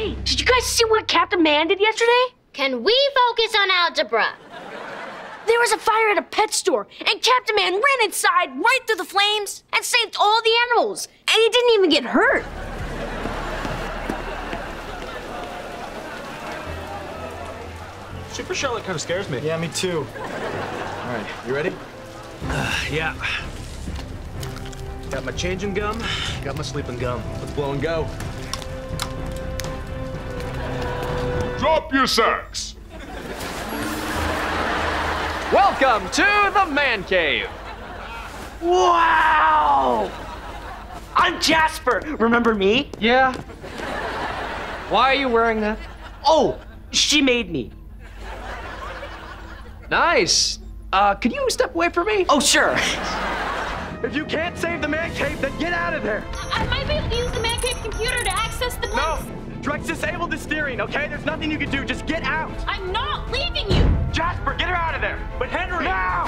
Hey, did you guys see what Captain Man did yesterday? Can we focus on algebra? There was a fire at a pet store, and Captain Man ran inside right through the flames and saved all the animals, and he didn't even get hurt. Super Charlotte kind of scares me. Yeah, me too. All right, you ready? Uh, yeah. Got my changing gum, got my sleeping gum. Let's blow and go. Drop your sacks. Welcome to the Man Cave. Wow! I'm Jasper. Remember me? Yeah. Why are you wearing that? Oh, she made me. Nice. Uh, could you step away from me? Oh, sure. If you can't save the man cave, then get out of there. I might be able to use the man cave computer to access the No, place. Drex disabled the steering, okay? There's nothing you can do. Just get out. I'm not leaving you. Jasper, get her out of there. But Henry. Now!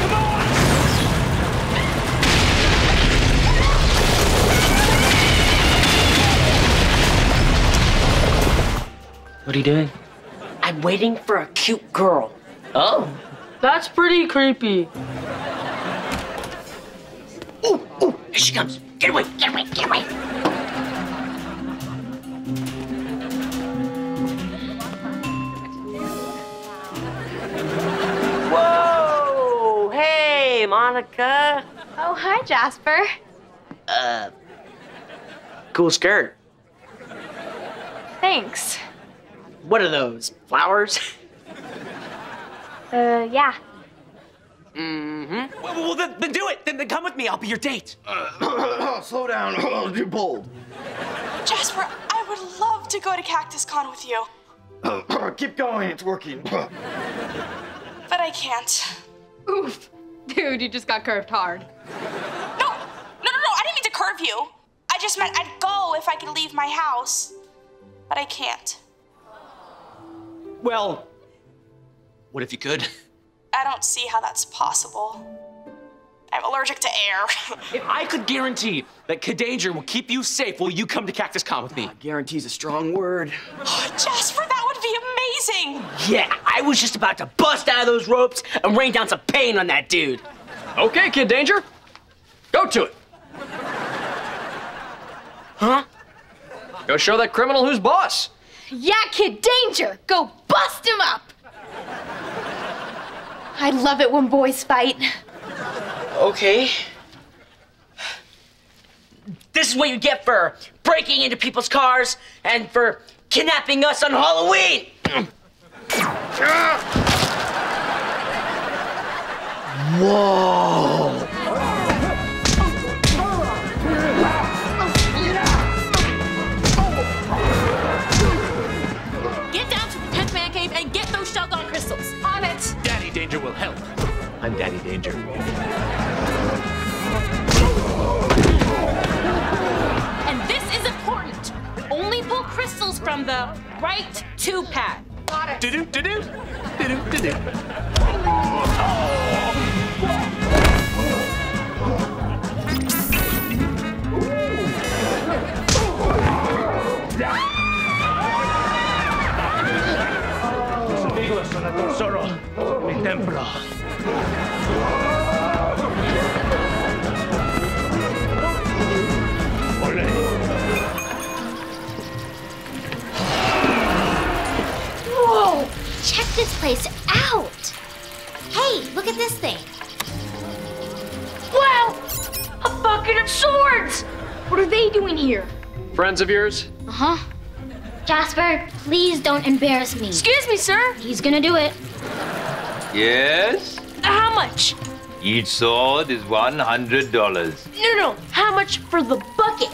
Come on! What are you doing? I'm waiting for a cute girl. Oh, that's pretty creepy. Ooh, ooh, here she comes. Get away, get away, get away. Whoa! Hey, Monica. Oh, hi, Jasper. Uh, cool skirt. Thanks. What are those? Flowers? Uh, yeah. Mm-hmm. Well, well then, then do it. Then, then come with me. I'll be your date. Uh, slow down. You're bold. Jasper, I would love to go to Cactus Con with you, Keep going. It's working. but I can't. Oof. Dude, you just got curved hard. No, no, no, no. I didn't mean to curve you. I just meant I'd go if I could leave my house, but I can't. Well, what if you could? I don't see how that's possible. I'm allergic to air. If I could guarantee that Kid Danger will keep you safe, will you come to Cactus Con with me? Ah, guarantee's a strong word. Oh, Jasper, that would be amazing. Yeah, I was just about to bust out of those ropes and rain down some pain on that dude. Okay, Kid Danger. Go to it. Huh? Go show that criminal who's boss. Yeah, Kid Danger! Go bust him up! I love it when boys fight. Okay. This is what you get for breaking into people's cars and for kidnapping us on Halloween. Whoa. Get down to the 10th man cave and get those Sheldon crystals. On it! Daddy Danger will help. I'm Daddy Danger. The right two pad. Got it. Do-do, do-do, do-do, do-do. Amigos, son el tesoro, mi templo. This place out. Hey, look at this thing. Wow! A bucket of swords! What are they doing here? Friends of yours? Uh huh. Jasper, please don't embarrass me. Excuse me, sir. He's gonna do it. Yes? How much? Each sword is $100. No, no. How much for the bucket?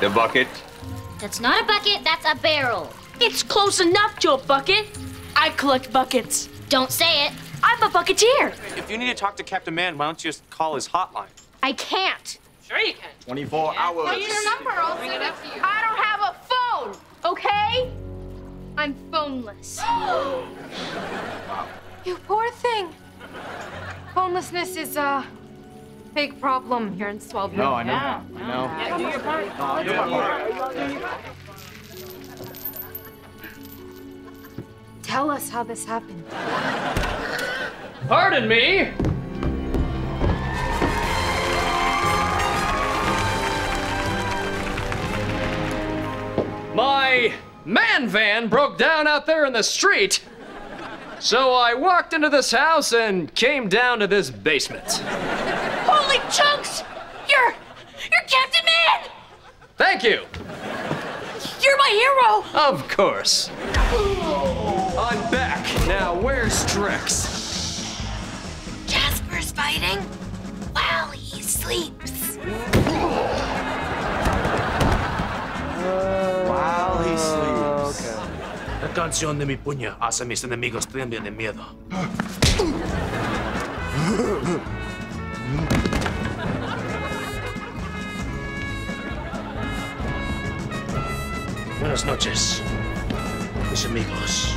The bucket? That's not a bucket, that's a barrel. It's close enough to a bucket. I collect buckets. Don't say it. I'm a bucketeer. If you need to talk to Captain Man, why don't you just call his hotline? I can't. Sure you can. 24 hours. I need a number, I'll send it up to you. I don't have a phone, okay? I'm phoneless. you poor thing. Phonelessness is, a big problem here in Swellview. No, I know. Yeah. I know. Yeah, do your part. Tell us how this happened. Pardon me. My man van broke down out there in the street. So I walked into this house and came down to this basement. Holy chunks! You're. You're Captain Man! Thank you. You're my hero! Of course. Strex? Jasper's fighting while he sleeps. While he sleeps. La canción de mi puño hace a mis enemigos tiemblen de miedo. Buenas noches, mis amigos.